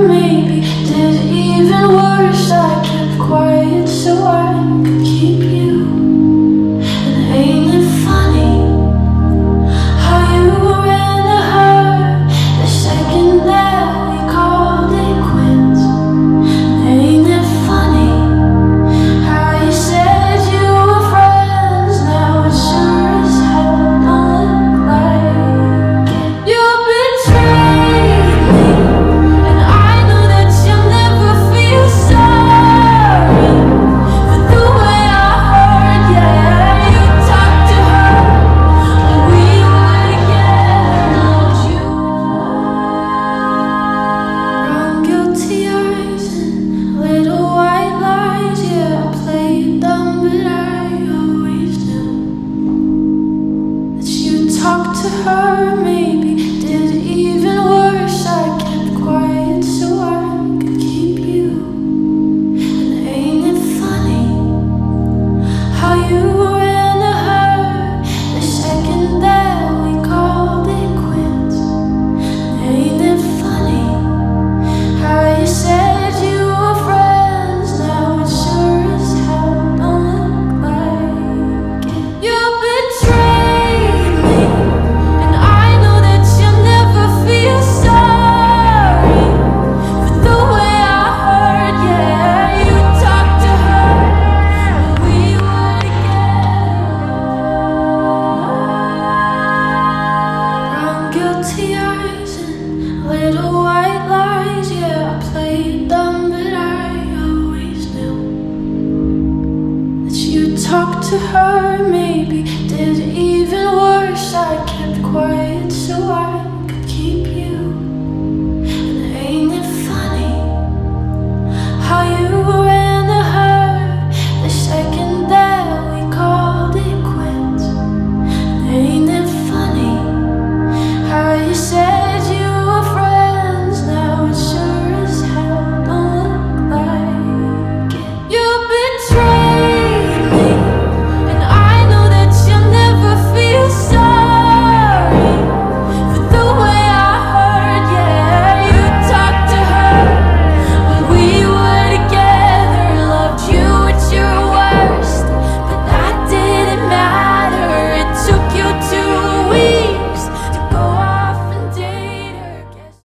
me. hurt me. little white lies, yeah, I played them, but I always knew that you talked to her, maybe did even worse. I kept quiet, so I.